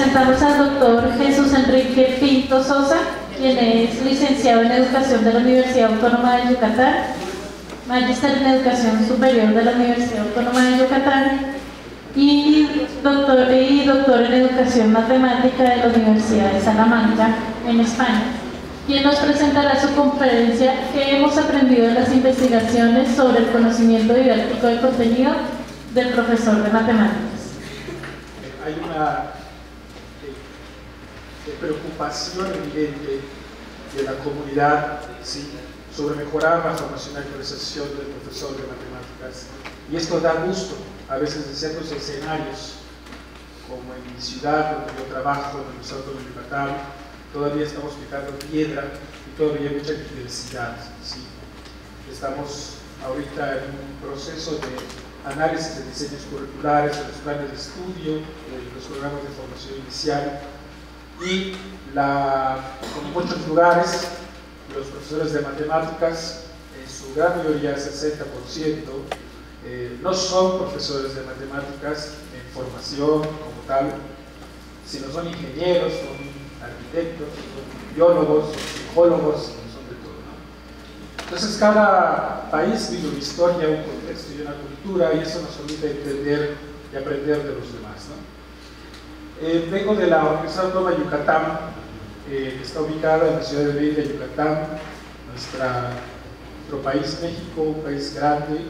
presentamos al doctor Jesús Enrique Pinto Sosa, quien es licenciado en Educación de la Universidad Autónoma de Yucatán, magíster en Educación Superior de la Universidad Autónoma de Yucatán y doctor, y doctor en Educación Matemática de la Universidad de Salamanca, en España, quien nos presentará su conferencia que hemos aprendido en las investigaciones sobre el conocimiento didáctico de contenido del profesor de matemáticas. Hay una preocupación evidente de la comunidad ¿sí? sobre mejorar la formación y actualización del profesor de matemáticas. Y esto da gusto, a veces en ciertos escenarios, como en mi ciudad, donde yo trabajo, en el Estado de Yucatán, todavía estamos picando piedra y todavía hay mucha diversidad. Estamos ahorita en un proceso de análisis de diseños curriculares, de los planes de estudio, de los programas de formación inicial, y la, como en muchos lugares, los profesores de matemáticas, en su gran mayoría, 60%, eh, no son profesores de matemáticas en formación como tal, sino son ingenieros, son arquitectos, son biólogos, son psicólogos, son de todo. Entonces cada país vive una historia, un contexto y una cultura y eso nos permite entender y aprender de los demás. ¿no? Eh, vengo de la Universidad Autónoma Yucatán, eh, que está ubicada en la ciudad de Mérida, Yucatán, nuestro país México, un país grande,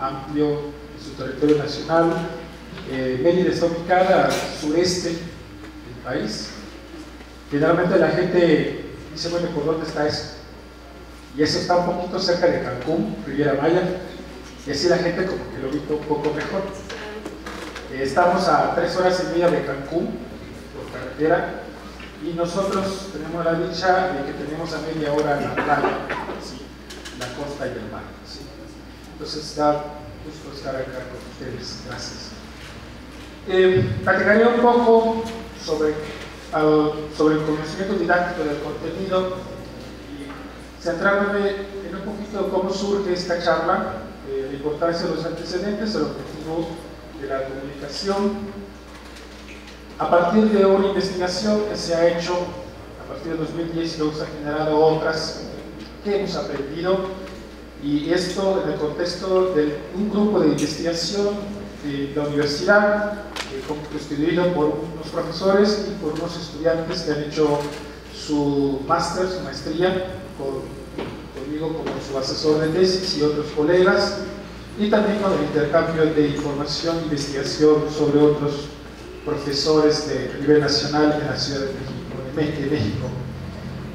amplio en su territorio nacional. Eh, Mérida está ubicada al sureste del país. Generalmente la gente dice, bueno, ¿por dónde está eso? Y eso está un poquito cerca de Cancún, Riviera Maya, y así la gente como que lo ubica un poco mejor. Eh, estamos a tres horas y media de Cancún por carretera y nosotros tenemos la dicha de que tenemos a media hora la playa, la costa y el mar. Entonces está gusto estar acá con ustedes. Gracias. Eh, platicaré un poco sobre, sobre el conocimiento didáctico del contenido y centrándome en un poquito cómo surge esta charla, eh, la importancia de los antecedentes, el objetivo de la comunicación. A partir de una investigación que se ha hecho a partir de 2010 y luego se han generado otras que hemos aprendido y esto en el contexto de un grupo de investigación de la universidad eh, constituido por unos profesores y por unos estudiantes que han hecho su máster, su maestría conmigo como su asesor de tesis y otros colegas y también con el intercambio de información e investigación sobre otros profesores de nivel nacional en la Ciudad de México, de México.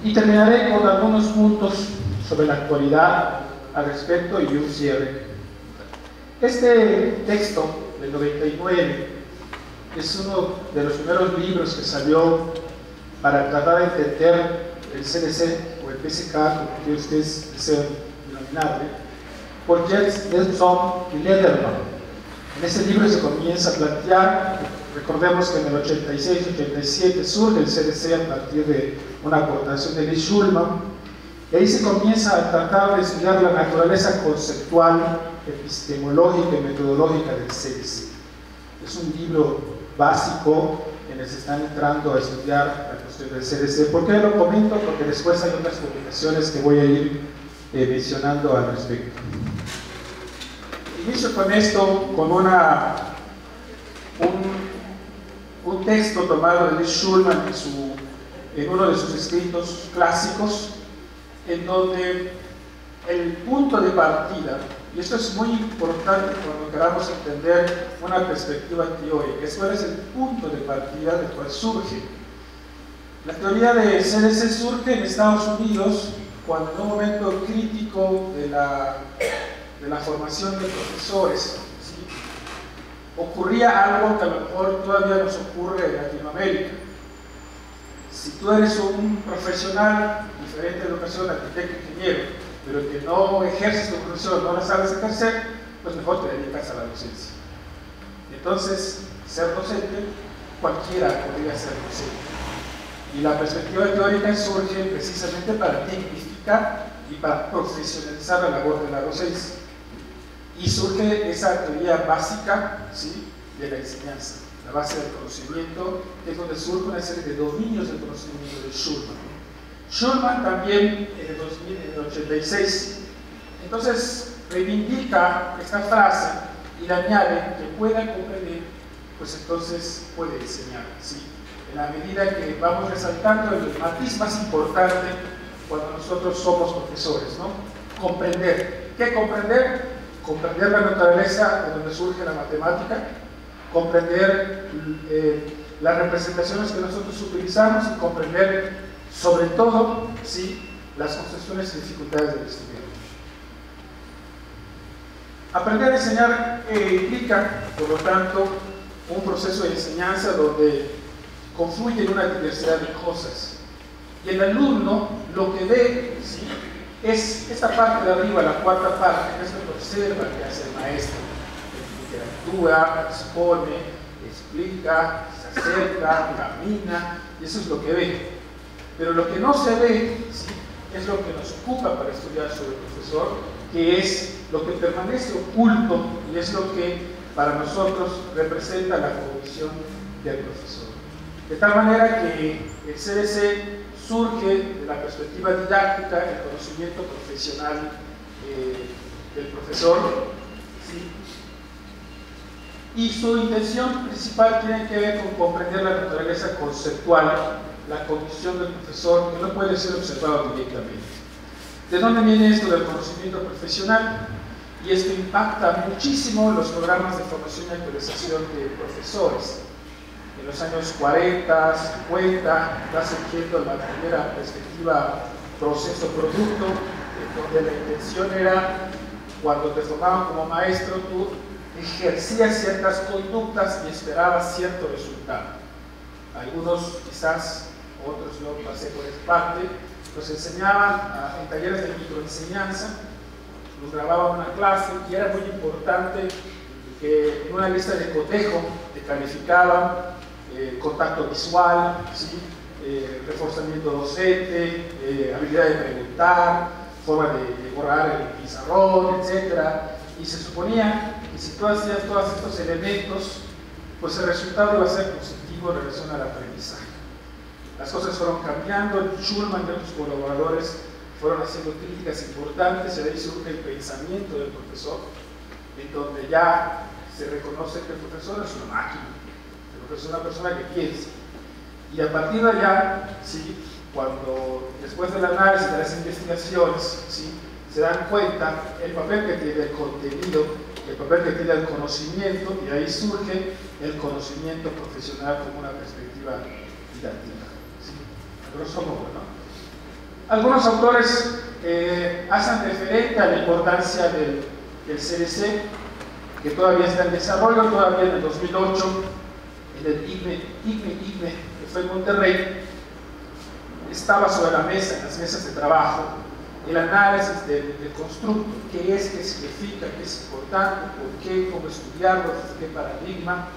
Y terminaré con algunos puntos sobre la actualidad al respecto y un cierre. Este texto del 99 es uno de los primeros libros que salió para tratar de entender el CDC o el PSK, como ustedes desean denominarle, por Jens Nelson y Lederman. En ese libro se comienza a plantear, recordemos que en el 86-87 surge el CDC a partir de una aportación de Lee Schulman, y ahí se comienza a tratar de estudiar la naturaleza conceptual, epistemológica y metodológica del CDC. Es un libro básico se están entrando a estudiar la cuestión del CDC. ¿Por qué lo comento? Porque después hay otras publicaciones que voy a ir eh, mencionando al respecto. Inicio con esto, con una, un, texto tomado de Schulman en, uno de sus escritos clásicos, en donde el punto de partida, y esto es muy importante cuando queramos entender una perspectiva teórica, esto es el punto de partida del cual surge. La teoría de CDC surge en Estados Unidos cuando en un momento crítico de la de la formación de profesores, ocurría algo que a lo mejor todavía nos ocurre en Latinoamérica. Si tú eres un profesional diferente de educación, arquitecto, ingeniero, pero que no ejerces tu profesión, no la sabes ejercer, pues mejor te dedicas a la docencia. Entonces, ser docente, cualquiera podría ser docente. Y la perspectiva teórica surge precisamente para tecnificar y para profesionalizar la labor de la docencia y surge esa teoría básica ¿sí? de la enseñanza, la base del conocimiento, que es donde surge una serie de dominios del conocimiento de Schulman. Schulman también en el, 86, entonces reivindica esta frase y le añade que pueda comprender, pues entonces puede enseñar. ¿sí? En la medida que vamos resaltando el matiz más importante cuando nosotros somos profesores, ¿no? Comprender. ¿Qué comprender? Comprender la naturaleza de donde surge la matemática, comprender eh, las representaciones que nosotros utilizamos y comprender sobre todo ¿sí? las concepciones y dificultades del estudiante. Aprender a enseñar eh, implica, por lo tanto, un proceso de enseñanza donde confluyen una diversidad de cosas. Y el alumno lo que ve ¿sí? es esta parte de arriba, la cuarta parte, que es observa que hace el maestro. Interactúa, expone, explica, se acerca, camina, y eso es lo que ve. Pero lo que no se ve es lo que nos ocupa para estudiar sobre el profesor, que es lo que permanece oculto y es lo que para nosotros representa la condición del profesor. De tal manera que el CDC surge de la perspectiva didáctica, el conocimiento profesional eh, del profesor, y su intención principal tiene que ver con comprender la naturaleza conceptual, la condición del profesor, que no puede ser observado directamente. ¿De dónde viene esto del conocimiento profesional? Y esto impacta muchísimo los programas de formación y actualización de profesores en los años 40, 50, está surgiendo la primera perspectiva proceso-producto, donde la intención era, cuando te formaban como maestro, tú ejercías ciertas conductas y esperabas cierto resultado. Algunos quizás, otros no pasé por esa parte, nos enseñaban en talleres de microenseñanza, nos grababan una clase y era muy importante que en una lista de cotejo te calificaban eh, contacto visual, eh, reforzamiento docente, eh, habilidad de preguntar, forma de, borrar el pizarrón, etc. Y se suponía que si tú hacías todos estos elementos, pues el resultado iba a ser positivo en relación al aprendizaje. Las cosas fueron cambiando, Schulman y otros colaboradores fueron haciendo críticas importantes de ahí surge el pensamiento del profesor, en donde ya se reconoce que el profesor es una máquina, es una persona que piensa. Y a partir de allá, ¿sí? Cuando después del análisis de las investigaciones, ¿sí? se dan cuenta el papel que tiene el contenido, el papel que tiene el conocimiento, y ahí surge el conocimiento profesional como una perspectiva didáctica. ¿sí? Algunos autores eh, hacen referente a la importancia del, del CDC, que todavía está en desarrollo, todavía en el 2008 en el IGME, IGME, IGME, que fue en Monterrey, estaba sobre la mesa, en las mesas de trabajo, el análisis del, constructo, qué es, qué significa, qué es importante, por qué, cómo estudiarlo, qué paradigma,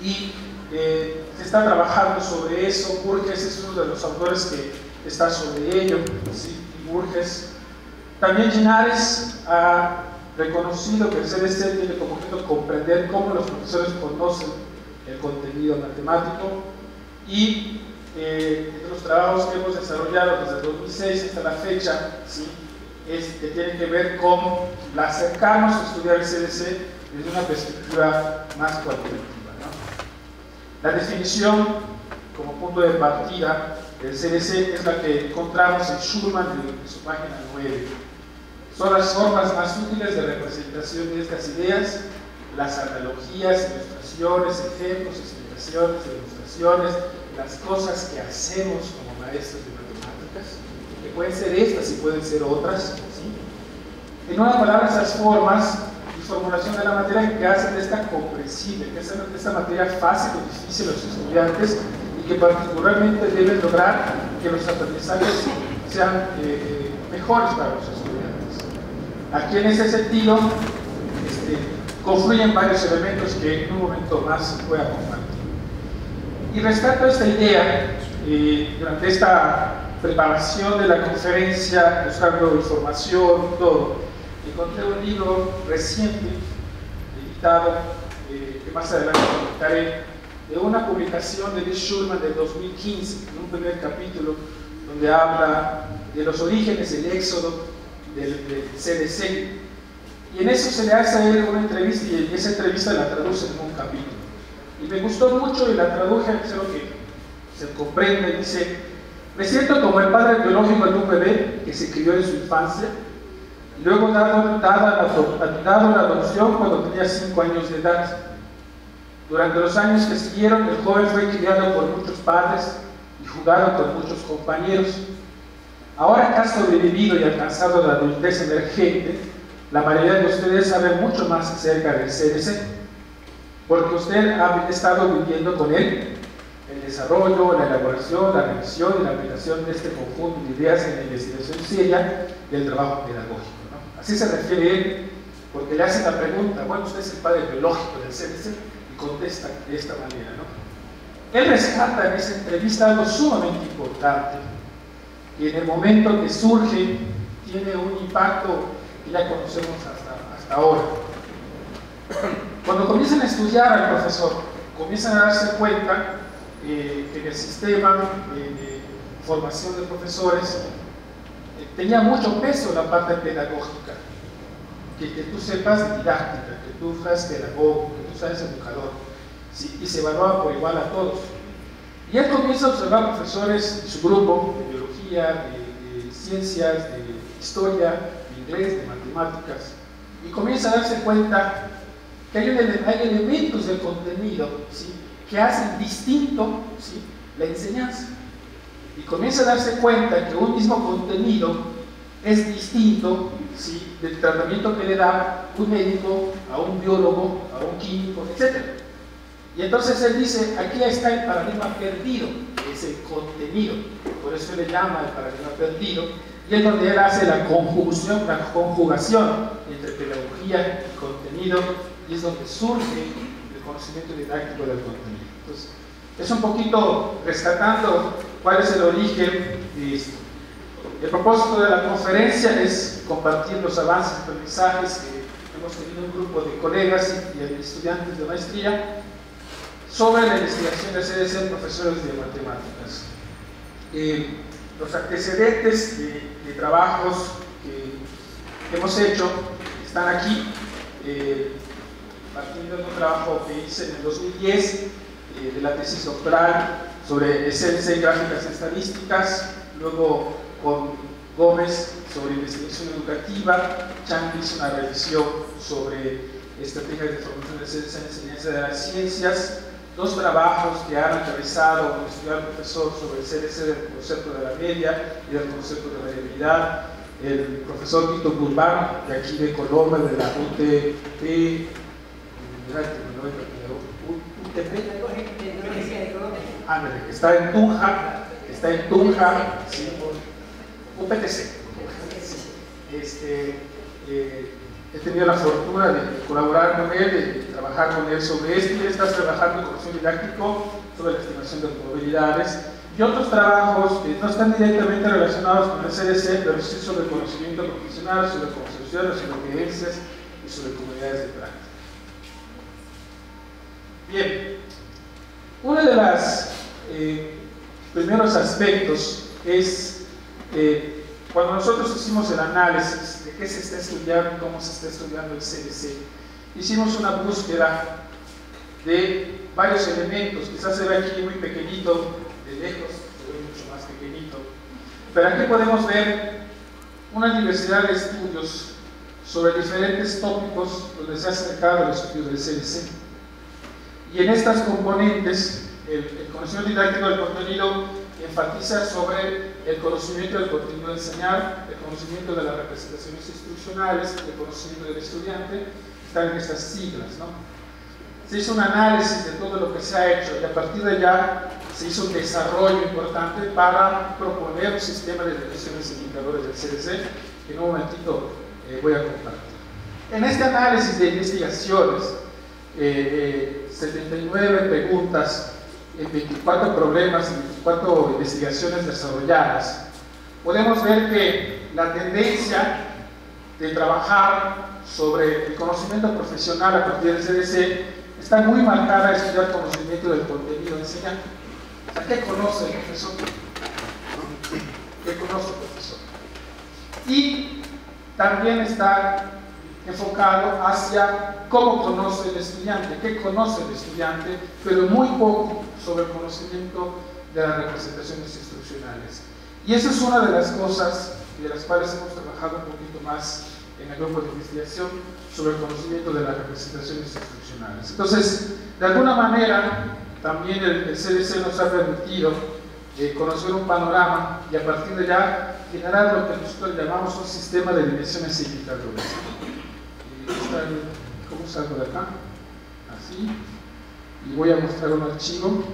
y eh, se está trabajando sobre eso, Burgess es uno de los autores que está sobre ello, ¿sí? y Burgess. También Ginares ha reconocido que el CDC tiene como objeto comprender cómo los profesores conocen el contenido matemático y eh, los trabajos que hemos desarrollado desde el 2006 hasta la fecha ¿sí? es, que tienen que ver con acercarnos a estudiar el CDC desde una perspectiva más cualitativa. La definición como punto de partida del CDC es la que encontramos en Schulman en su página 9. Son las formas más útiles de representación de estas ideas las analogías, ilustraciones, ejemplos, explicaciones, demostraciones, las cosas que hacemos como maestros de matemáticas, que pueden ser estas y pueden ser otras. En una palabra, esas formas y formulación de la materia que hacen de esta comprensible, que hacen de esta materia fácil o difícil a los estudiantes y que particularmente deben lograr que los aprendizajes sean eh, eh, mejores para los estudiantes. Aquí en ese sentido, confluyen varios elementos que en un momento más voy a compartir. Y rescato esta idea, eh, durante esta preparación de la conferencia, buscando información, todo, encontré un libro reciente, editado, eh, que más adelante comentaré, de una publicación de Lee Schulman del 2015, en un primer capítulo, donde habla de los orígenes del éxodo del, CDC. Y en eso se le hace a él una entrevista y esa entrevista la traduce en un capítulo. Me gustó mucho y la traduje, creo que se comprende, dice, me siento como el padre biológico de un bebé que se crió en su infancia, y luego dado, dado la adopción cuando tenía 5 años de edad. Durante los años que siguieron, el joven fue criado por muchos padres y jugado con muchos compañeros. Ahora que ha sobrevivido y alcanzado la adultez emergente, la mayoría de ustedes saben mucho más acerca del CDC, porque usted ha estado viviendo con él el desarrollo, la elaboración, la revisión y la aplicación de este conjunto de ideas en la investigación seria del trabajo pedagógico. Así se refiere él, porque le hace la pregunta, bueno, usted es el padre biológico del CDC, y contesta de esta manera. Él rescata en esa entrevista algo sumamente importante, que en el momento que surge tiene un impacto que ya conocemos hasta, hasta ahora. Cuando comienzan a estudiar al profesor, comienzan a darse cuenta eh, que en el sistema de formación de profesores eh, tenía mucho peso la parte pedagógica, que, que tú sepas didáctica, que tú seas pedagogo, que tú seas educador, y se evalúa por igual a todos. Y él comienza a observar profesores de su grupo, de biología, de ciencias, de historia, de inglés, de matemáticas, y comienza a darse cuenta que hay, hay elementos del contenido que hacen distinto la enseñanza. Y comienza a darse cuenta que un mismo contenido es distinto del tratamiento que le da un médico a un biólogo, a un químico, etc. Y entonces él dice, aquí está el paradigma perdido, es el contenido, por eso le llama el paradigma perdido, y es donde él hace la conjugación, la conjugación entre pedagogía y contenido, y es donde surge el conocimiento didáctico del contenido. Entonces, es un poquito rescatando cuál es el origen de esto. El propósito de la conferencia es compartir los avances y aprendizajes que hemos tenido un grupo de colegas y estudiantes de maestría sobre la investigación de CDC profesores de matemáticas. Eh, los antecedentes de, trabajos que, hemos hecho están aquí, eh, partiendo de un trabajo que hice en el 2010 eh, de la tesis doctoral sobre CDC gráficas estadísticas, luego con Gómez sobre investigación educativa, Chang hizo una revisión sobre estrategias de formación de CDC en enseñanza de las ciencias, dos trabajos que han realizado con estudiante profesor sobre el CDC del concepto de la media y del concepto de variabilidad, el profesor Tito Guzmán, de aquí de Colombia, de la UTP, Está en Tunja, está en Tunja, sí, UPTC. Este, eh, he tenido la fortuna de colaborar con él, de trabajar con él sobre esto, y él está trabajando en corrección didáctico sobre la estimación de probabilidades y otros trabajos que no están directamente relacionados con el CDC, pero sí sobre conocimiento profesional, sobre concepciones, sobre creencias y sobre comunidades de práctica. Bien, uno de los eh, primeros aspectos es eh, cuando nosotros hicimos el análisis de qué se está estudiando y cómo se está estudiando el CDC, hicimos una búsqueda de varios elementos. Quizás se ve aquí muy pequeñito, de lejos, se ve mucho más pequeñito. Pero aquí podemos ver una diversidad de estudios sobre diferentes tópicos donde se ha acercado el estudio del CDC. Y en estas componentes, el, el conocimiento didáctico del contenido enfatiza sobre el conocimiento del contenido de enseñar, el conocimiento de las representaciones instruccionales, el conocimiento del estudiante, están en estas siglas. ¿no? Se hizo un análisis de todo lo que se ha hecho y a partir de allá se hizo un desarrollo importante para proponer un sistema de definiciones e indicadores del CDC que en un momentito eh, voy a compartir. En este análisis de investigaciones, eh, 79 eh, preguntas en 24 problemas y 24 investigaciones desarrolladas, podemos ver que la tendencia de trabajar sobre el conocimiento profesional a partir del CDC está muy marcada a estudiar conocimiento del contenido enseñante. O sea, ¿qué conoce el profesor? ¿Qué conoce el profesor? Y también está enfocado hacia cómo conoce el estudiante, qué conoce el estudiante, pero muy poco sobre el conocimiento de las representaciones instruccionales. Y esa es una de las cosas de las cuales hemos trabajado un poquito más en el grupo de investigación sobre el conocimiento de las representaciones instruccionales. Entonces, de alguna manera, también el, CDC nos ha permitido eh, conocer un panorama y a partir de allá generar lo que nosotros llamamos un sistema de dimensiones indicadores. ¿Cómo salgo de acá? Así. Y voy a mostrar un archivo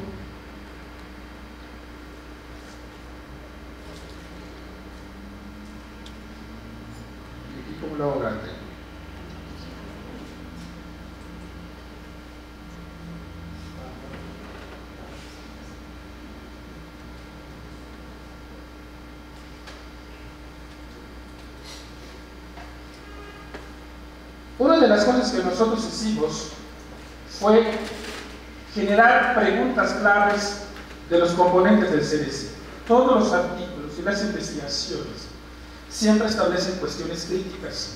Una de las cosas que nosotros hicimos fue generar preguntas claves de los componentes del CDC. Todos los artículos y las investigaciones siempre establecen cuestiones críticas.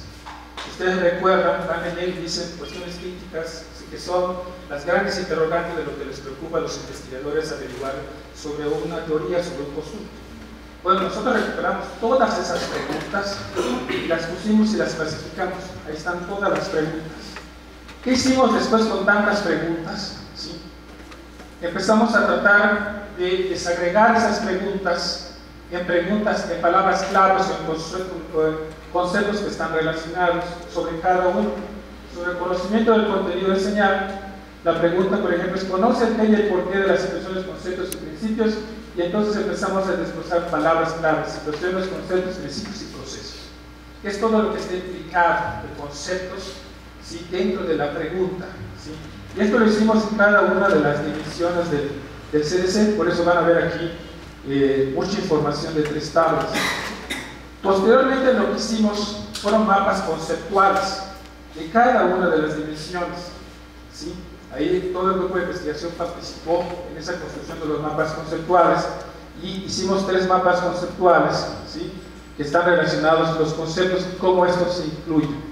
Ustedes recuerdan, Van él dice cuestiones críticas, que son las grandes interrogantes de lo que les preocupa a los investigadores averiguar sobre una teoría, sobre un consulto. Bueno, nosotros recuperamos todas esas preguntas y las pusimos y las clasificamos. Ahí están todas las preguntas. ¿Qué hicimos después con tantas preguntas? ¿Sí? Empezamos a tratar de desagregar esas preguntas en preguntas, en palabras claves o en conceptos que están relacionados sobre cada uno. Sobre el conocimiento del contenido de señal, la pregunta, por ejemplo, es ¿conoce el y el porqué de las expresiones, conceptos y principios? Y entonces empezamos a desglosar palabras claves, situaciones, conceptos, principios y procesos. Es todo lo que está implicado de conceptos ¿sí? dentro de la pregunta. ¿sí? Y esto lo hicimos en cada una de las divisiones del, del CDC, por eso van a ver aquí eh, mucha información de tres tablas. Posteriormente lo que hicimos fueron mapas conceptuales de cada una de las dimensiones. ¿sí? Ahí todo el grupo de investigación participó en esa construcción de los mapas conceptuales y hicimos tres mapas conceptuales ¿sí? que están relacionados con los conceptos y cómo estos se incluyen.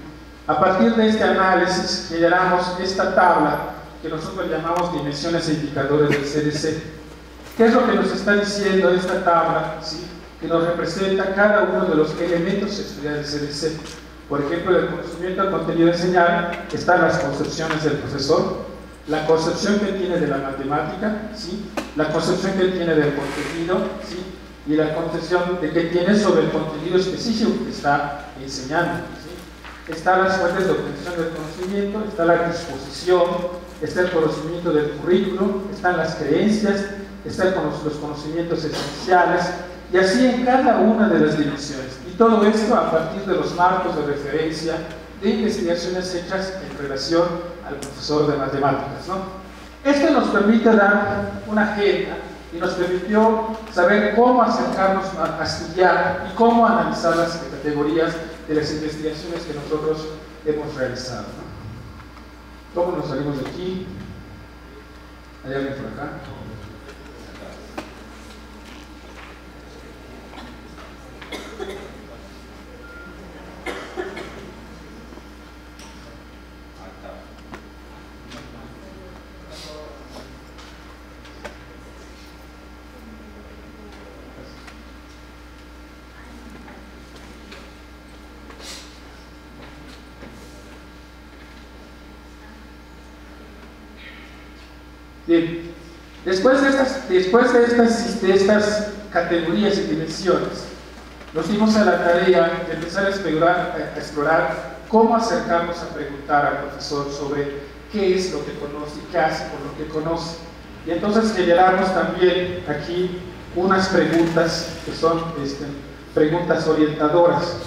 A partir de este análisis generamos esta tabla que nosotros llamamos dimensiones e indicadores del CDC ¿Qué es lo que nos está diciendo esta tabla? ¿sí? Que nos representa cada uno de los elementos estudiados del CDC. Por ejemplo, el conocimiento del contenido de señal están las concepciones del profesor, la concepción que tiene de la matemática, ¿sí? la concepción que tiene del contenido, ¿sí? y la concepción de que tiene sobre el contenido específico que está enseñando. ¿sí? Están las fuentes de obtención del conocimiento, está la disposición, está el conocimiento del currículo, están las creencias, están los conocimientos esenciales, y así en cada una de las dimensiones. Y todo esto a partir de los marcos de referencia de investigaciones hechas en relación al profesor de matemáticas. ¿no? Esto nos permite dar una agenda y nos permitió saber cómo acercarnos a, estudiar y cómo analizar las categorías de las investigaciones que nosotros hemos realizado. ¿Cómo nos salimos de aquí? ¿Hay alguien por acá? Bien, después de estas, después de estas, de estas categorías y dimensiones, nos dimos a la tarea de empezar a explorar, a explorar cómo acercarnos a preguntar al profesor sobre qué es lo que conoce y qué hace con lo que conoce. Y entonces generamos también aquí unas preguntas que son este, preguntas orientadoras.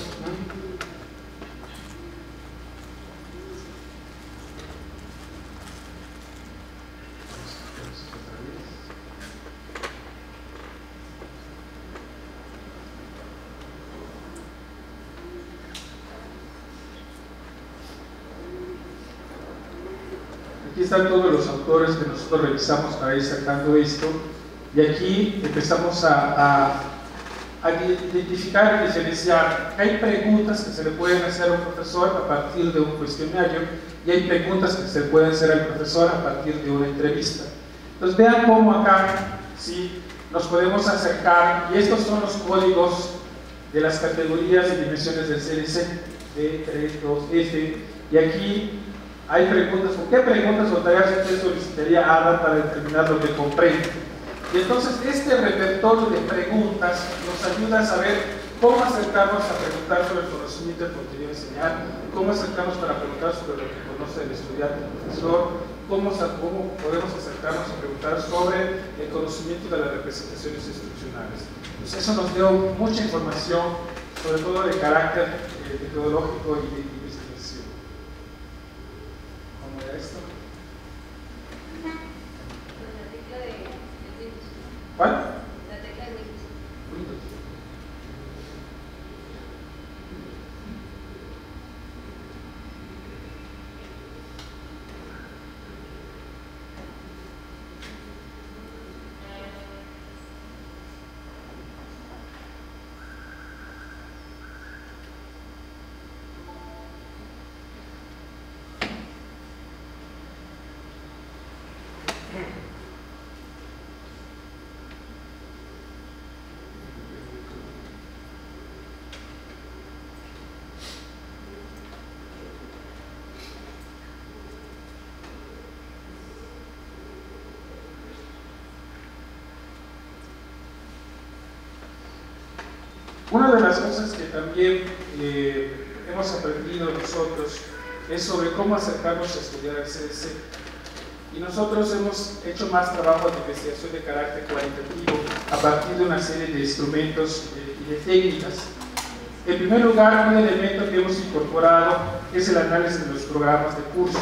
Revisamos para ir sacando esto. Y aquí empezamos a, a, a identificar y diferenciar. Hay preguntas que se le pueden hacer a un profesor a partir de un cuestionario y hay preguntas que se le pueden hacer al profesor a partir de una entrevista. Entonces vean cómo acá ¿sí? nos podemos acercar y estos son los códigos de las categorías y dimensiones del CDC, D, 3, 2, F, y aquí hay preguntas, ¿con qué preguntas o tareas solicitaría a para determinar lo que comprende? Y entonces este repertorio de preguntas nos ayuda a saber cómo acercarnos a preguntar sobre el conocimiento del contenido enseñar, cómo acercarnos para preguntar sobre lo que conoce el estudiante, el profesor, cómo, cómo podemos acercarnos a preguntar sobre el conocimiento de las representaciones instruccionales. Pues eso nos dio mucha información, sobre todo de carácter eh, metodológico y de. ¿Cómo era esto? ¿Cuál? Una de las cosas que también eh, hemos aprendido nosotros es sobre cómo acercarnos a estudiar el CDC. Y nosotros hemos hecho más trabajo de investigación de carácter cualitativo a partir de una serie de instrumentos y de técnicas. En primer lugar, un elemento que hemos incorporado es el análisis de los programas de curso.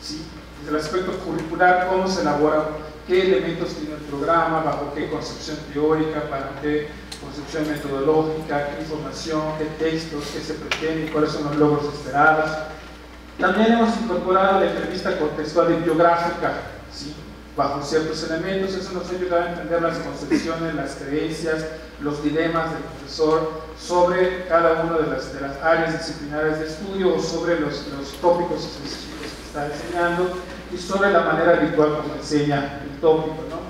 ¿sí? Desde el aspecto curricular, cómo se elabora, qué elementos tiene el programa, bajo qué concepción teórica, para qué concepción metodológica, qué información, qué textos, qué se pretende, cuáles son los logros esperados. También hemos incorporado la entrevista contextual y biográfica, bajo ciertos elementos. Eso nos ayuda a entender las concepciones, las creencias, los dilemas del profesor sobre cada una de las, áreas disciplinares de estudio o sobre los, los tópicos específicos que está enseñando y sobre la manera habitual como enseña el tópico. ¿no?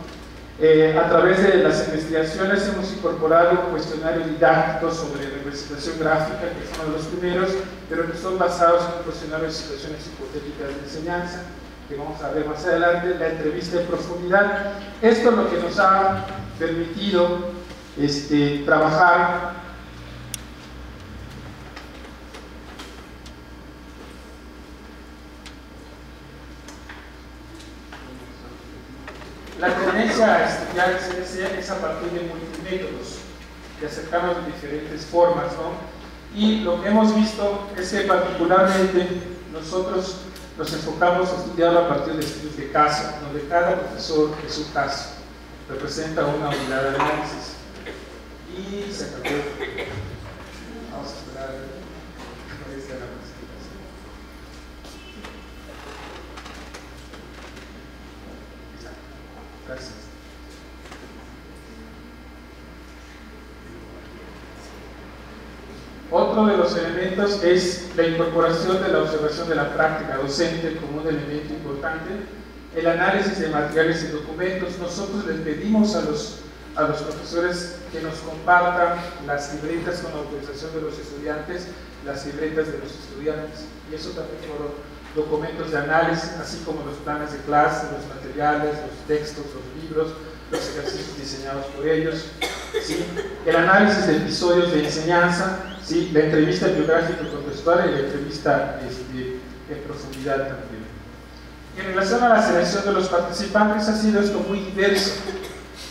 Eh, a través de las investigaciones hemos incorporado cuestionarios didácticos sobre representación gráfica, que son los primeros, pero que son basados en cuestionarios de situaciones hipotéticas de enseñanza, que vamos a ver más adelante, la entrevista en profundidad. Esto es lo que nos ha permitido este, trabajar La tendencia a estudiar el CDC es a partir de multimétodos, de acercarnos de diferentes formas, ¿no? Y lo que hemos visto es que particularmente nosotros nos enfocamos a estudiarlo a partir de estudios de caso, donde cada profesor es su caso, representa una unidad de análisis. Y se acabó. Vamos a esperar. Gracias. Otro de los elementos es la incorporación de la observación de la práctica docente como un elemento importante. El análisis de materiales y documentos. Nosotros les pedimos a los, a los profesores que nos compartan las libretas con autorización de los estudiantes, las libretas de los estudiantes. Y eso también fueron documentos de análisis, así como los planes de clase, los materiales, los textos, los libros, los ejercicios diseñados por ellos, ¿sí? el análisis de episodios de enseñanza, ¿sí? la entrevista biográfica contextual y la entrevista este, en profundidad también. En relación a la selección de los participantes ha sido esto muy diverso,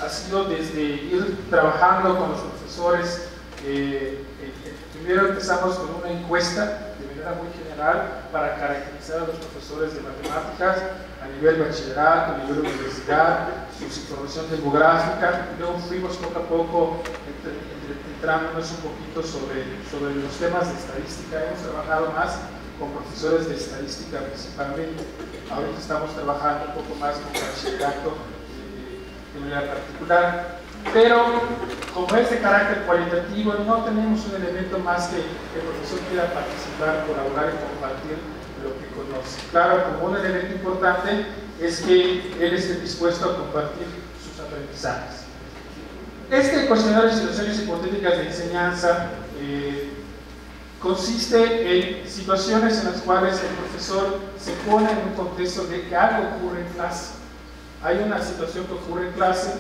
ha sido desde ir trabajando con los profesores, eh, eh, primero empezamos con una encuesta muy general para caracterizar a los profesores de matemáticas a nivel bachillerato, a nivel universidad, su situación demográfica, luego fuimos poco a poco entrándonos un poquito sobre, sobre los temas de estadística, hemos trabajado más con profesores de estadística principalmente. Ahorita estamos trabajando un poco más con bachillerato eh, de manera particular. Pero como es de carácter cualitativo, no tenemos un elemento más que el profesor quiera participar, colaborar y compartir lo que conoce. Claro, como un elemento importante es que él esté dispuesto a compartir sus aprendizajes. Este cuestionario de situaciones hipotéticas de enseñanza eh, consiste en situaciones en las cuales el profesor se pone en un contexto de que algo ocurre en clase. Hay una situación que ocurre en clase,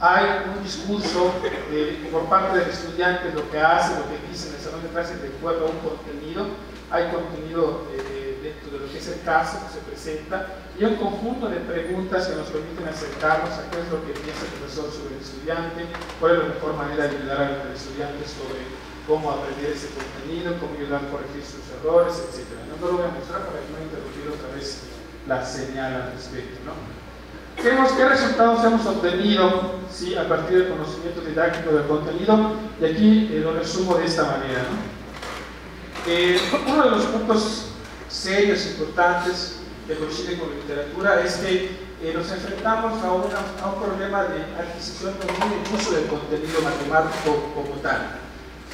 hay un discurso eh, por parte del estudiante, lo que hace, lo que dice en el salón de clase de acuerdo a un contenido, hay contenido eh, dentro de lo que es caso que se presenta y un conjunto de preguntas que nos permiten acercarnos a qué es lo que piensa el profesor sobre el estudiante, cuál es la mejor manera de ayudar al estudiante sobre cómo aprender ese contenido, cómo ayudar a corregir sus errores, etc. No lo voy a mostrar para que no interrumpir otra vez la señal al respecto. ¿no? ¿Qué resultados hemos obtenido ¿sí? a partir del conocimiento didáctico del contenido? Y aquí eh, lo resumo de esta manera. ¿no? Eh, uno de los puntos serios, importantes, que coincide con la literatura, es que eh, nos enfrentamos a, a, un problema de adquisición de uso del contenido matemático como tal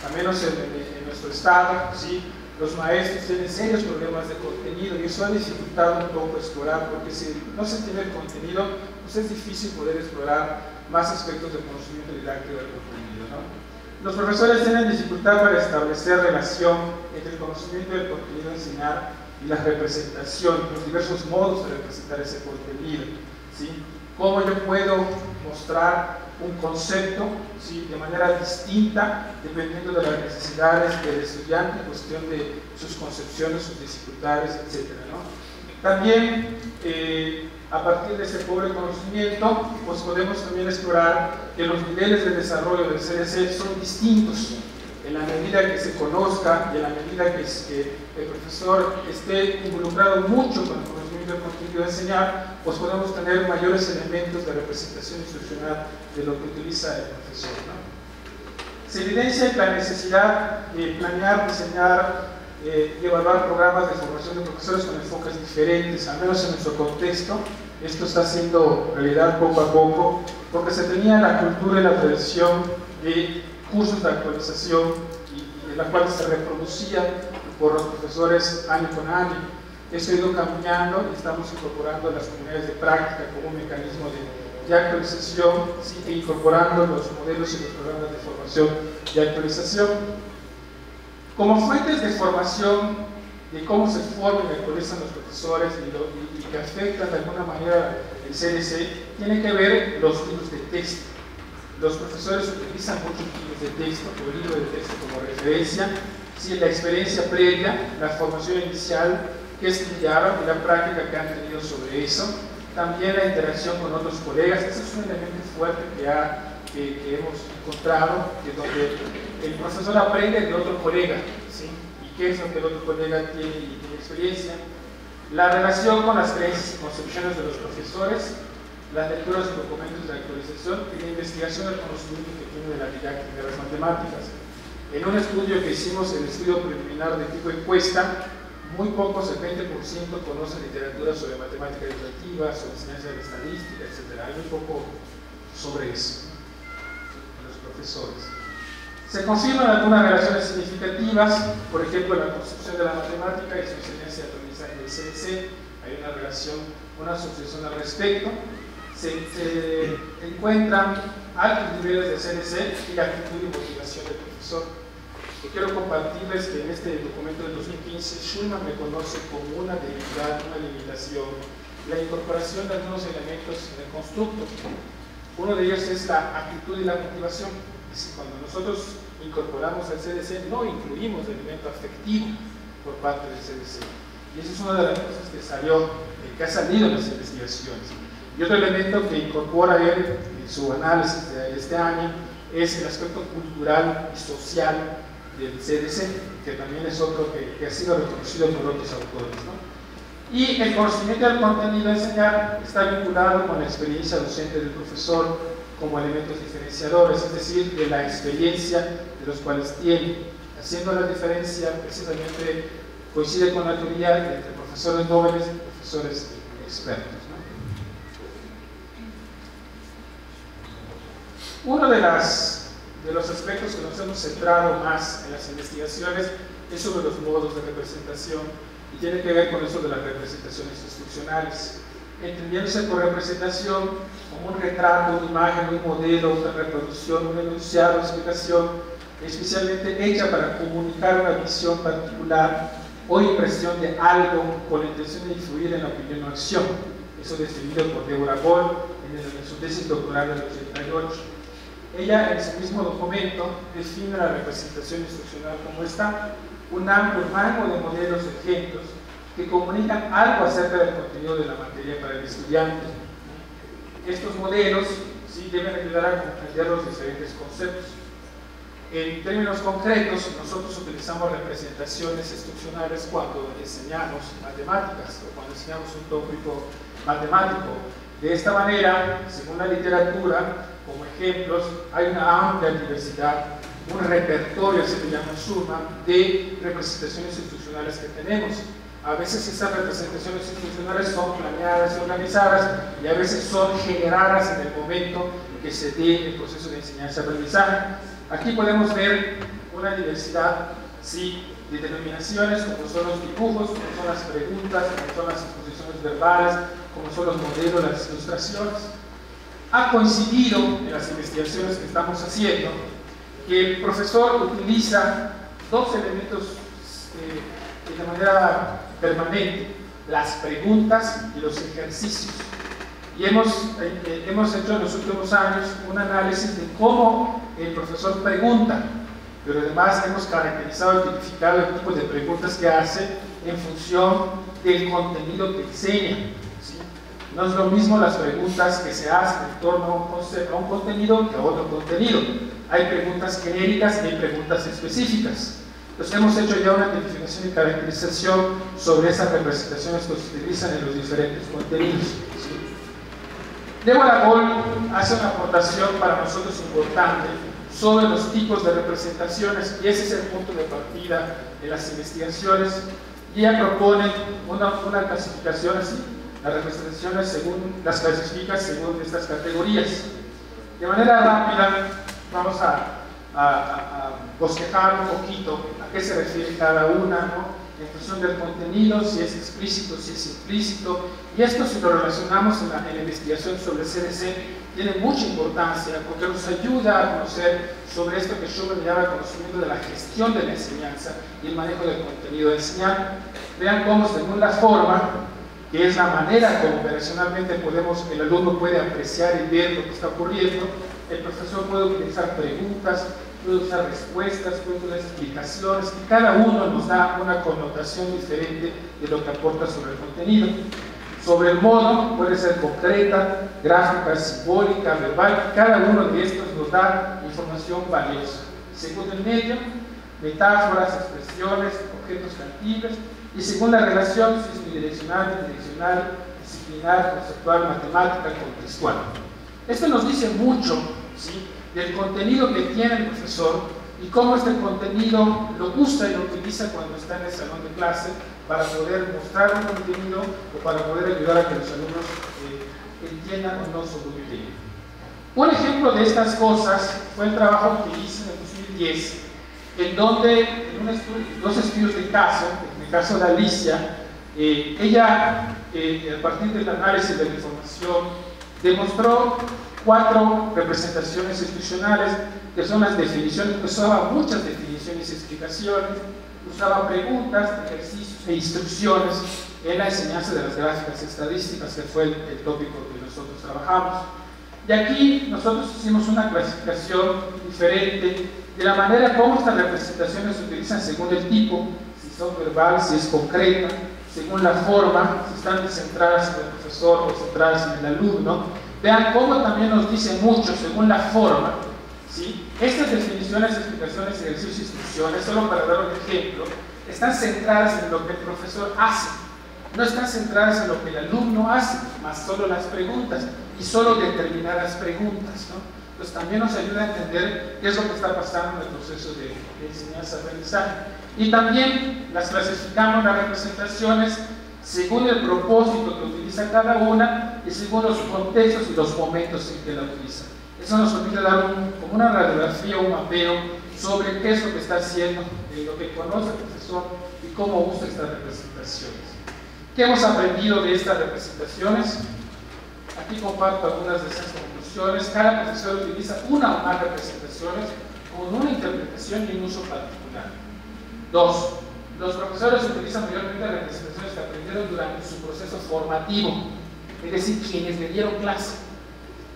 al menos en, nuestro estado, ¿sí? los maestros tienen serios problemas de contenido y eso ha dificultado un poco explorar, porque si no se tiene el contenido, pues es difícil poder explorar más aspectos del conocimiento didáctico del contenido. ¿no? Los profesores tienen dificultad para establecer relación entre el conocimiento del contenido a enseñar y la representación, los diversos modos de representar ese contenido. ¿sí? ¿Cómo yo puedo mostrar un concepto ¿sí? de manera distinta dependiendo de las necesidades del estudiante, en cuestión de sus concepciones, sus dificultades, etc. También eh, a partir de ese pobre conocimiento, pues podemos también explorar que los niveles de desarrollo del CDC son distintos en la medida que se conozca y en la medida que, que el profesor esté involucrado mucho con el conocimiento del contenido de enseñar, pues podemos tener mayores elementos de representación instruccional de lo que utiliza el profesor. Se evidencia la necesidad de planear, diseñar eh, y evaluar programas de formación de profesores con enfoques diferentes, al menos en nuestro contexto. Esto está siendo realidad poco a poco, porque se tenía la cultura y la tradición de cursos de actualización y, en la cual se reproducían por los profesores año con año. Eso ha ido cambiando y estamos incorporando las comunidades de práctica como un mecanismo de de actualización, sigue incorporando los modelos y los programas de formación y actualización. Como fuentes de formación de cómo se forman y actualizan los profesores y, que afectan de alguna manera el CDC, tiene que ver los libros de texto. Los profesores utilizan muchos libros de texto, o libro de texto como referencia, si la experiencia previa, la formación inicial que estudiaron y la práctica que han tenido sobre eso, también la interacción con otros colegas, ese es un elemento fuerte que, que, hemos encontrado, que donde el profesor aprende de otro colega, ¿sí? y qué es lo que el otro colega tiene, tiene experiencia. La relación con las creencias y concepciones de los profesores, las lecturas de documentos de actualización y la investigación del conocimiento que tiene de la didáctica de las matemáticas. En un estudio que hicimos, el estudio preliminar de tipo encuesta, muy pocos, el 20% conocen literatura sobre matemática educativa, sobre ciencia de la estadística, etc. Hay muy poco sobre eso, los profesores. Se confirman algunas relaciones significativas, por ejemplo, la construcción de la matemática y su enseñanza de aprendizaje del CDC, hay una relación, una asociación al respecto. Se, se encuentran altos niveles de CDC y la actitud y motivación del profesor quiero compartirles que en este documento del 2015 Schulman reconoce como una debilidad, una limitación, la incorporación de algunos elementos en el constructo. Uno de ellos es la actitud y la motivación. Es cuando nosotros incorporamos al CDC, no incluimos el elemento afectivo por parte del CDC. Y eso es una de las cosas que salió, que ha salido en las investigaciones. Y otro elemento que incorpora él en su análisis de este año es el aspecto cultural y social del CDC, que también es otro que, ha sido reconocido por otros autores. Y el conocimiento del contenido a enseñar está vinculado con la experiencia docente del profesor como elementos diferenciadores, es decir, de la experiencia de los cuales tiene, haciendo la diferencia precisamente coincide con la teoría entre profesores jóvenes y profesores expertos. Uno de, las, de los aspectos que nos hemos centrado más en las investigaciones es sobre los modos de representación y tiene que ver con eso de las representaciones instruccionales. Entendiéndose por representación como un retrato, una imagen, un modelo, una reproducción, un enunciado, una explicación, especialmente hecha para comunicar una visión particular o impresión de algo con la intención de influir en la opinión o acción. Eso definido por Deborah Gold en, el, su tesis doctoral del 88. Ella en su mismo documento define la representación instruccional como esta, un amplio rango de modelos de ejemplos que comunican algo acerca del contenido de la materia para el estudiante. Estos modelos sí deben ayudar a comprender los diferentes conceptos. En términos concretos, nosotros utilizamos representaciones instruccionales cuando enseñamos matemáticas o cuando enseñamos un tópico matemático. De esta manera, según la literatura, como ejemplos, hay una amplia diversidad, un repertorio, se le llama suma, de representaciones institucionales que tenemos. A veces esas representaciones institucionales son planeadas y organizadas y a veces son generadas en el momento que se dé el proceso de enseñanza-aprendizaje. Aquí podemos ver una diversidad sí, de denominaciones, como son los dibujos, como son las preguntas, como son las exposiciones verbales, como son los modelos, las ilustraciones ha coincidido en las investigaciones que estamos haciendo que el profesor utiliza dos elementos eh, de manera permanente, las preguntas y los ejercicios. Y hemos, eh, eh, hemos hecho en los últimos años un análisis de cómo el profesor pregunta, pero además hemos caracterizado, identificado el tipo de preguntas que hace en función del contenido que enseña. No es lo mismo las preguntas que se hacen en torno a un, contenido que a otro contenido. Hay preguntas genéricas y hay preguntas específicas. Entonces hemos hecho ya una identificación y caracterización sobre esas representaciones que se utilizan en los diferentes contenidos. Deborah Gold hace una aportación para nosotros importante sobre los tipos de representaciones y ese es el punto de partida de las investigaciones y ella propone una clasificación así las representaciones según las clasificas según estas categorías. De manera rápida vamos a, bosquejar un poquito a qué se refiere cada una, en función del contenido, si es explícito, si es implícito, y esto si lo relacionamos en la, en la investigación sobre CDC tiene mucha importancia porque nos ayuda a conocer sobre esto que Schubert llama conocimiento de la gestión de la enseñanza y el manejo del contenido de enseñanza. Vean cómo según la forma que es la manera como operacionalmente podemos, el alumno puede apreciar y ver lo que está ocurriendo, el profesor puede utilizar preguntas, puede usar respuestas, puede usar explicaciones, y cada uno nos da una connotación diferente de lo que aporta sobre el contenido. Sobre el modo, puede ser concreta, gráfica, simbólica, verbal, cada uno de estos nos da información valiosa. Según el medio, metáforas, expresiones, objetos tangibles, y según la relación, si es bidireccional, disciplinar, conceptual, matemática, contextual. Esto nos dice mucho del contenido que tiene el profesor y cómo este contenido lo usa y lo utiliza cuando está en el salón de clase para poder mostrar un contenido o para poder ayudar a que los alumnos eh, entiendan o no su contenido. Un ejemplo de estas cosas fue el trabajo que hice en el 2010, en donde en dos estudios de caso, caso de Alicia, eh, ella, eh, a partir del análisis de la información, demostró cuatro representaciones institucionales, que son las definiciones, usaba muchas definiciones y explicaciones, usaba preguntas, ejercicios e instrucciones en la enseñanza de las gráficas estadísticas, que fue el, el tópico que nosotros trabajamos. Y aquí nosotros hicimos una clasificación diferente de la manera como estas representaciones se utilizan según el tipo son verbal, si es concreta, según la forma, si están centradas en el profesor o centradas en el alumno. Vean cómo también nos dice mucho según la forma. ¿sí? Estas definiciones, explicaciones, ejercicios y instrucciones, solo para dar un ejemplo, están centradas en lo que el profesor hace. No están centradas en lo que el alumno hace, más solo las preguntas y solo determinadas preguntas. ¿no? Entonces también nos ayuda a entender qué es lo que está pasando en el proceso de enseñanza-aprendizaje. Y también las clasificamos las representaciones según el propósito que utiliza cada una y según los contextos y los momentos en que la utiliza. Eso nos permite dar como una radiografía, un mapeo sobre qué es lo que está haciendo, lo que conoce el profesor y cómo usa estas representaciones. ¿Qué hemos aprendido de estas representaciones? Aquí comparto algunas de esas conclusiones. Cada profesor utiliza una o más representaciones con una interpretación y un uso particular. Dos, los profesores utilizan mayormente representaciones que aprendieron durante su proceso formativo, es decir, quienes le dieron clase.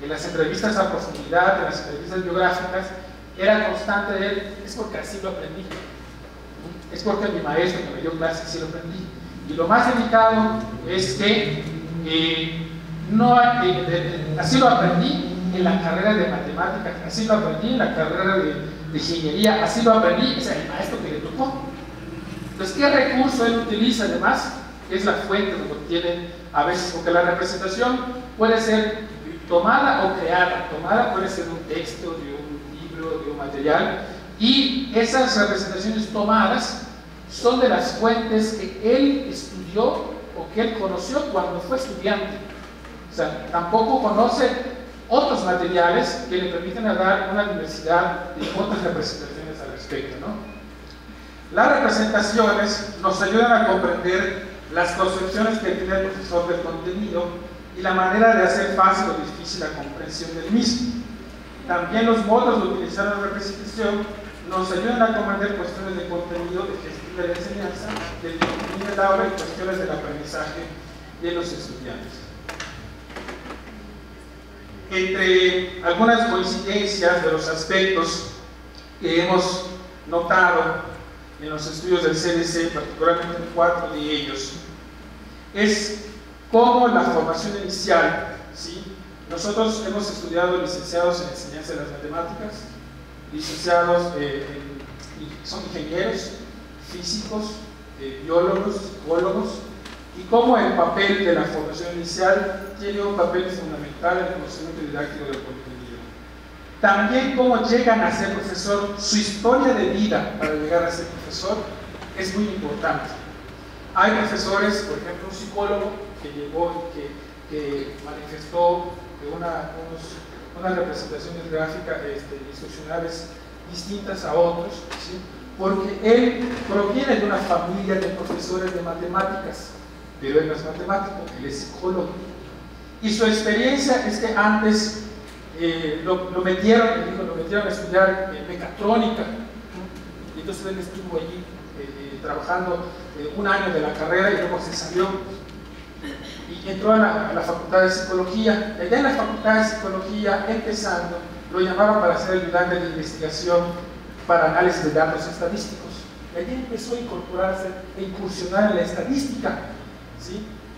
En las entrevistas a profundidad, en las entrevistas biográficas, era constante de él, es porque así lo aprendí. Es porque mi maestro que me dio clase así lo aprendí. Y lo más delicado es que eh, no, eh, así lo aprendí en la carrera de matemáticas, así lo aprendí en la carrera de, ingeniería, así lo aprendí, es el maestro que. Entonces, ¿qué recurso él utiliza además? Es la fuente donde obtiene a veces, porque la representación puede ser tomada o creada. Tomada puede ser un texto, de un libro, de un material, y esas representaciones tomadas son de las fuentes que él estudió o que él conoció cuando fue estudiante. O sea, tampoco conoce otros materiales que le permiten dar una diversidad de otras representaciones al respecto. ¿no? Las representaciones nos ayudan a comprender las concepciones que tiene el profesor del contenido y la manera de hacer fácil o difícil la comprensión del mismo. También los modos de utilizar la representación nos ayudan a comprender cuestiones de contenido, de gestión de la enseñanza, del contenido del aula y cuestiones del aprendizaje de los estudiantes. Entre algunas coincidencias de los aspectos que hemos notado en los estudios del CDC, particularmente cuatro de ellos, es cómo la formación inicial, ¿sí? nosotros hemos estudiado licenciados en enseñanza de las matemáticas, licenciados eh, en, son ingenieros, físicos, eh, biólogos, psicólogos, y cómo el papel de la formación inicial tiene un papel fundamental en el conocimiento didáctico del contenido. También cómo llegan a ser profesor, su historia de vida para llegar a ser profesor es muy importante. Hay profesores, por ejemplo, un psicólogo que llegó y que, manifestó una, unos, unas representaciones gráficas este, instruccionales distintas a otros, ¿sí? porque él proviene de una familia de profesores de matemáticas pero él no es matemático, él es psicólogo. Y su experiencia es que antes eh, lo, metieron, lo metieron a estudiar eh, mecatrónica. Y entonces él estuvo allí eh, trabajando un año de la carrera y luego se salió y entró a la, a la, facultad de psicología. Allá en la facultad de psicología, empezando, lo llamaron para ser ayudante de investigación para análisis de datos estadísticos. Y allí empezó a incorporarse e incursionar en la estadística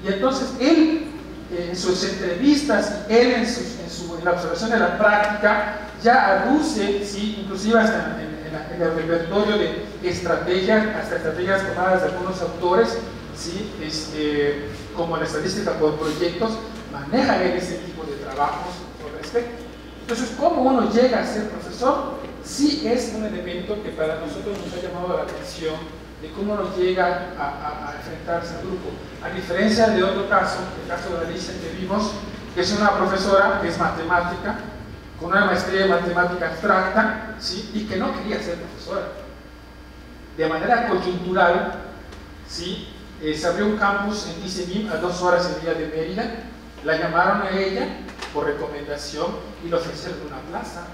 y entonces él, en sus entrevistas, él en, su, la observación de la práctica, ya aduce, ¿sí? inclusive hasta en, el repertorio de estrategias, hasta estrategias tomadas de algunos autores, ¿sí? Este, como la estadística por proyectos, maneja él ese tipo de trabajos por respecto. Entonces, ¿cómo uno llega a ser profesor? Sí es un elemento que para nosotros nos ha llamado la atención de cómo nos llega a, enfrentarse al grupo. A diferencia de otro caso, el caso de Alicia que vimos, que es una profesora que es matemática, con una maestría de matemática abstracta, ¿sí? y que no quería ser profesora. De manera coyuntural, ¿sí? Eh, se abrió un campus en Isemim a dos horas y media de Mérida, la llamaron a ella por recomendación y le ofrecieron una plaza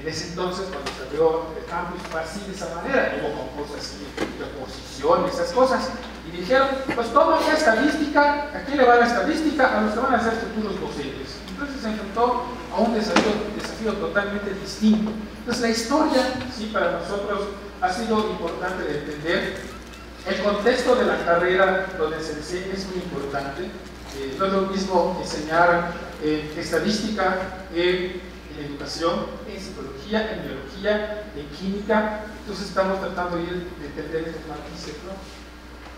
en ese entonces, cuando se abrió el campus, fue así de esa manera, hubo concursos de oposición, esas cosas, y dijeron, pues toma la estadística, aquí le va la estadística a los que van a ser futuros docentes. Entonces se enfrentó a un desafío, totalmente distinto. Entonces la historia, sí, para nosotros ha sido importante de entender. El contexto de la carrera donde se dice es muy importante. Eh, no es lo mismo enseñar eh, estadística en educación, en psicología, en biología, en química. Entonces estamos tratando de, entender matices.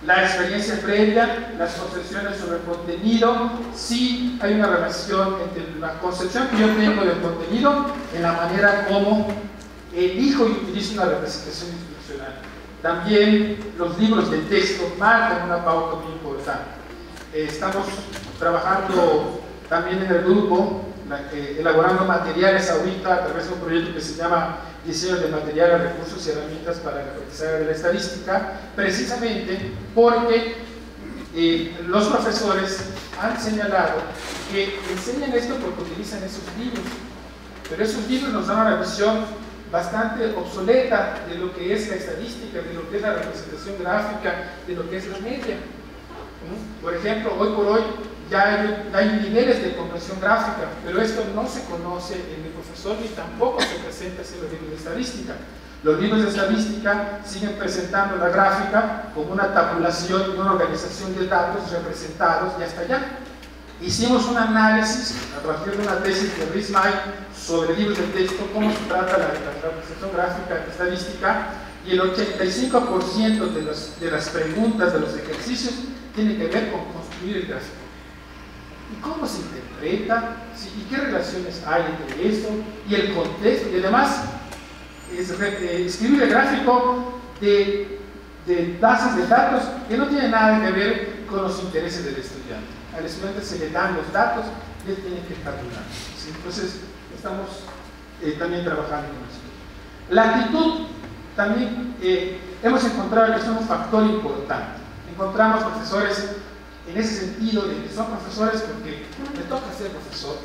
La experiencia previa, las concepciones sobre el contenido, sí hay una relación entre la concepción que yo tengo del contenido en la manera como elijo y utilizo una representación institucional. También los libros de texto marcan una pauta muy importante. Eh, estamos trabajando también en el grupo, elaborando materiales ahorita a través de un proyecto que se llama Diseño de Materiales, Recursos y Herramientas para el Aprendizaje de la Estadística, precisamente porque eh, los profesores han señalado que enseñan esto porque utilizan esos libros, pero esos libros nos dan una visión bastante obsoleta de lo que es la estadística, de lo que es la representación gráfica, de lo que es la media. Por ejemplo, hoy por hoy ya hay, niveles de comprensión gráfica, pero esto no se conoce en el profesor ni tampoco se presenta en los libros de estadística. Los libros de estadística siguen presentando la gráfica como una tabulación y una organización de datos representados y hasta allá. Hicimos un análisis a partir de una tesis de Rhys sobre libros de texto, cómo se trata la, representación gráfica estadística, y el 85% de, de las preguntas, de los ejercicios, tiene que ver con construir el gráfico. ¿Y cómo se interpreta? ¿Y qué relaciones hay entre eso? Y el contexto. Y además, es, eh, escribir el gráfico de, de tasas de datos que no tiene nada que ver con los intereses del estudiante al estudiante se le dan los datos y él tiene que calcular. Entonces, estamos eh, también trabajando con eso. La actitud también eh, hemos encontrado que es un factor importante. Encontramos profesores en ese sentido de que son profesores porque me toca ser profesor.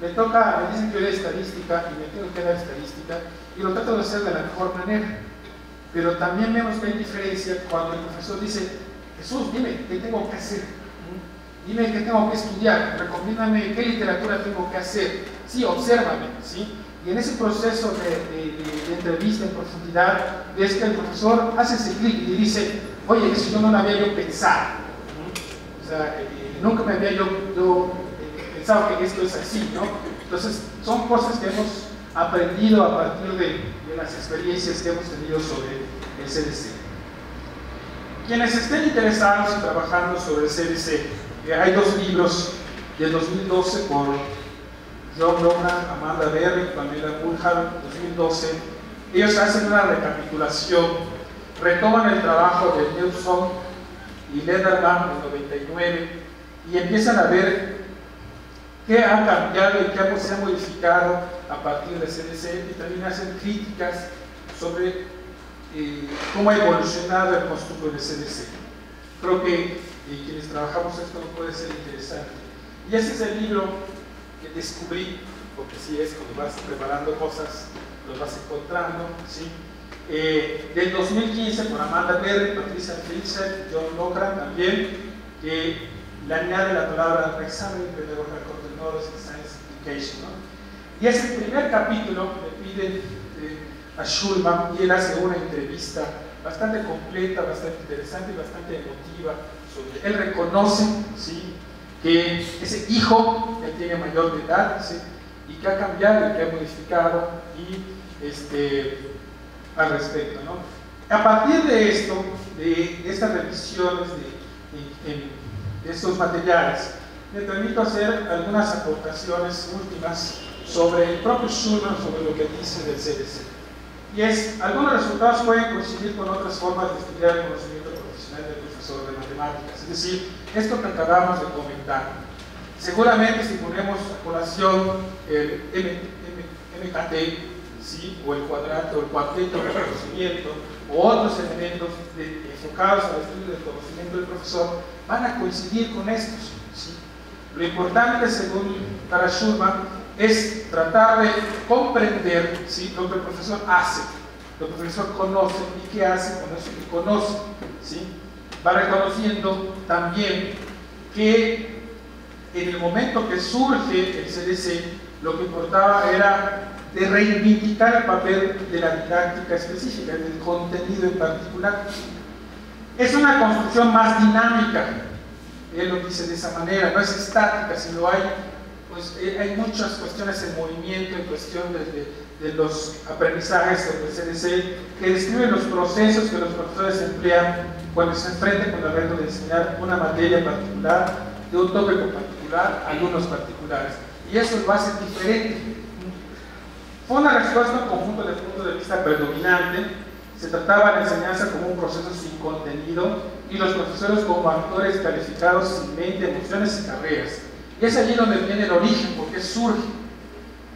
Me toca, me dicen que yo de estadística y me tengo que dar estadística y lo trato de hacer de la mejor manera. Pero también vemos que hay diferencia cuando el profesor dice, Jesús, dime, ¿qué tengo que hacer? dime qué tengo que estudiar, recomiéndame qué literatura tengo que hacer, sí, obsérvame, ¿sí? Y en ese proceso de, entrevista en profundidad, ves que el profesor hace ese clic y dice, oye, eso yo no lo había yo pensado. Eh, nunca me había yo, eh, pensado que esto es así, ¿no? Entonces, son cosas que hemos aprendido a partir de, las experiencias que hemos tenido sobre el CDC. Quienes estén interesados en trabajando sobre el CDC, hay dos libros del 2012 por John Logan, Amanda Berry, Pamela Bullham, 2012. Ellos hacen una recapitulación, retoman el trabajo de Nilsson y Lederman en 99 y empiezan a ver qué ha cambiado y qué se ha modificado a partir del CDC y también hacen críticas sobre eh, cómo ha evolucionado el constructo del CDC. Creo que y quienes trabajamos esto puede ser interesante. Y ese es el libro que descubrí, porque si es cuando vas preparando cosas, los vas encontrando, ¿sí? Eh, del 2015 por Amanda Berry, Patricia Fitzer, John Lockran también, que le añade la palabra examen pedagógico contenedores en Science Education. Y es el primer capítulo, me piden eh, a Schulman y él hace una entrevista bastante completa, bastante interesante y bastante emotiva él. Reconoce que ese hijo ya tiene mayor de edad y que ha cambiado y que ha modificado y este, al respecto. ¿no? A partir de esto, de, estas revisiones de, de, estos materiales, me permito hacer algunas aportaciones últimas sobre el propio Schulman, sobre lo que dice del CDC. Y es, algunos resultados pueden coincidir con otras formas de estudiar el conocimiento profesional del profesor de matemáticas. Es decir, esto que acabamos de comentar. Seguramente si ponemos a colación el MKT, o el cuadrado, o el cuarteto del conocimiento, o otros elementos enfocados al estudio del conocimiento del profesor, van a coincidir con estos. Lo importante, según Tara Schulman, es tratar de comprender lo que el profesor hace, lo que el profesor conoce y qué hace con eso que conoce. Va reconociendo también que en el momento que surge el CDC, lo que importaba era de reivindicar el papel de la didáctica específica, del contenido en particular. Es una construcción más dinámica, él lo dice de esa manera, no es estática, sino hay pues eh, hay muchas cuestiones en movimiento, en cuestión de, de, los aprendizajes del CDC, que describen los procesos que los profesores emplean cuando se enfrentan con el reto de enseñar una materia particular, de un tópico particular, alumnos particulares. Y eso lo hace diferente. Fue una respuesta a un conjunto de puntos de vista predominante, se trataba la enseñanza como un proceso sin contenido y los profesores como actores calificados sin mente, emociones y carreras. Y es allí donde viene el origen, porque surge.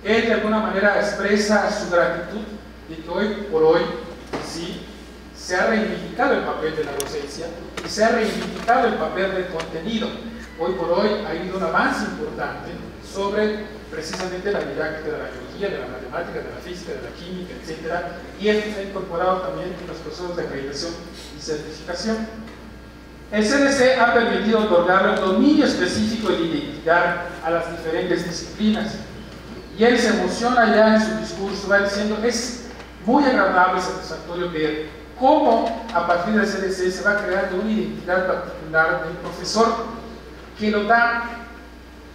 Él de alguna manera expresa su gratitud y que hoy por hoy, sí, se ha reivindicado el papel de la docencia y se ha reivindicado el papel del contenido. Hoy por hoy ha habido un avance importante sobre precisamente la didáctica de la biología, de la matemática, de la física, de la química, etc. Y esto se ha incorporado también en los procesos de acreditación y certificación. El CDC ha permitido otorgar un dominio específico de identidad a las diferentes disciplinas. Y él se emociona ya en su discurso, va diciendo, es muy agradable y satisfactorio ver cómo a partir del CDC se va creando una identidad particular del profesor que lo da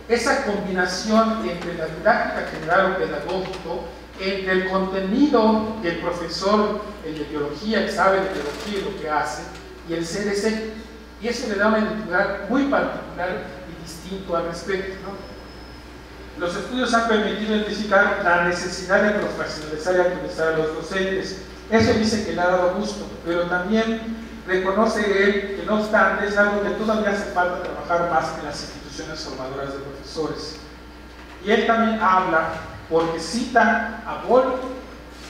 esa combinación entre la didáctica general o pedagógico, entre el contenido que el profesor el de biología que sabe de biología y lo que hace, y el CDC. Y eso le da una identidad muy particular y distinto al respecto. Los estudios han permitido identificar la necesidad de profesionalizar y actualizar a los docentes. Eso dice que le ha dado gusto, pero también reconoce él que no obstante es algo que todavía hace falta trabajar más en las instituciones formadoras de profesores. Y él también habla, porque cita a Boll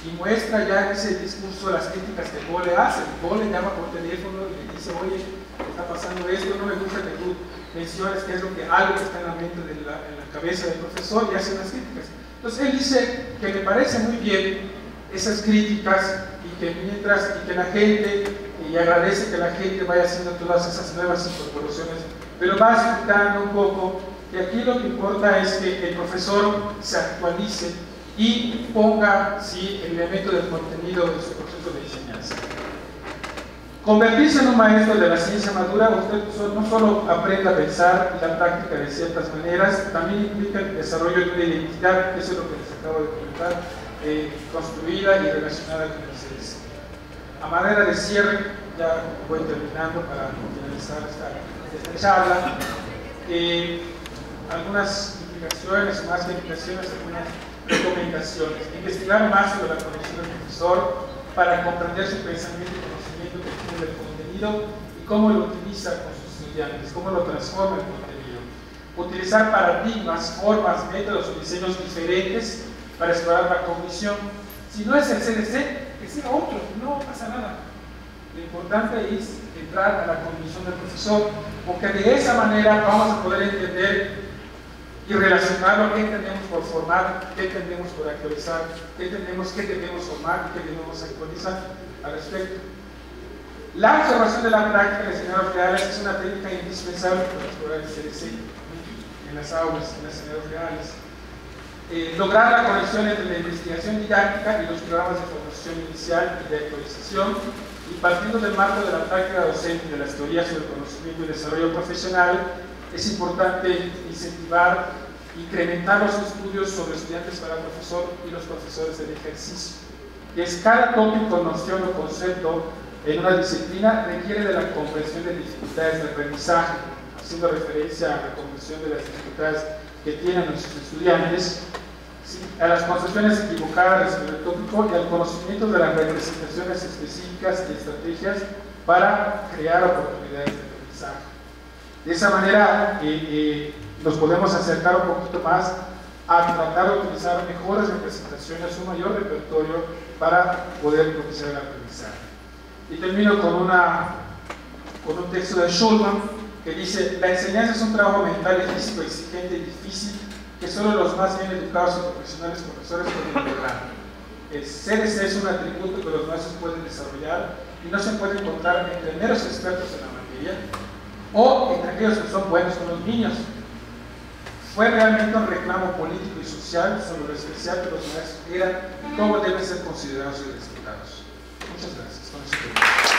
y muestra ya ese discurso las críticas que Boll le hace. Boll le llama por teléfono y le dice, oye, está pasando esto, no me gusta que tú menciones que es lo que algo que está en la mente, de la, en la cabeza del profesor y hace unas críticas. Entonces él dice que le parece muy bien esas críticas y que mientras y que la gente y agradece que la gente vaya haciendo todas esas nuevas incorporaciones, pero va explicando un poco que aquí lo que importa es que el profesor se actualice y ponga sí, el elemento del contenido de su proceso de enseñanza. Convertirse en un maestro de la ciencia madura, usted no solo aprende a pensar y la práctica de ciertas maneras, también implica el desarrollo de una identidad, eso es lo que les acabo de comentar, eh, construida y relacionada con el CDC. A manera de cierre, ya voy terminando para finalizar esta, charla, eh, algunas implicaciones, más que algunas recomendaciones. Investigar más sobre la conexión del profesor para comprender su pensamiento y conocimiento que tiene del contenido y cómo lo utiliza con sus estudiantes, cómo lo transforma el contenido. Utilizar paradigmas, formas, métodos o diseños diferentes para explorar la cognición. Si no es el CDC, sea otro, no pasa nada. Lo importante es entrar a la condición del profesor, porque de esa manera vamos a poder entender y relacionar qué tenemos por formar, qué tenemos por actualizar, qué tenemos, qué debemos formar y qué debemos actualizar al respecto. La observación de la práctica de escenarios reales es una técnica indispensable para explorar el CDC en las aulas, en los escenarios reales. Eh, lograr la conexión entre la investigación didáctica y los programas de formación inicial y de actualización, y partiendo del marco de la práctica docente de las teorías sobre conocimiento y desarrollo profesional, es importante incentivar, incrementar los estudios sobre estudiantes para profesor y los profesores del ejercicio. Que es cada tópico, noción o concepto en una disciplina requiere de la comprensión de dificultades de aprendizaje, haciendo referencia a la comprensión de las dificultades que tienen nuestros estudiantes, a las concepciones equivocadas sobre el tópico y al conocimiento de las representaciones específicas y estrategias para crear oportunidades de aprendizaje. De esa manera eh, eh, nos podemos acercar un poquito más a tratar de utilizar mejores representaciones, un mayor repertorio para poder propiciar el aprendizaje. Y termino con, una, con un texto de Schulman que dice, la enseñanza es un trabajo mental físico exigente y difícil que solo los más bien educados y profesionales profesores pueden lograr. El CDC es un atributo que los maestros pueden desarrollar y no se puede encontrar entre meros expertos en la materia o entre aquellos que son buenos con los niños. Fue realmente un reclamo político y social sobre lo especial que los maestros eran y cómo deben ser considerados y respetados. Muchas gracias.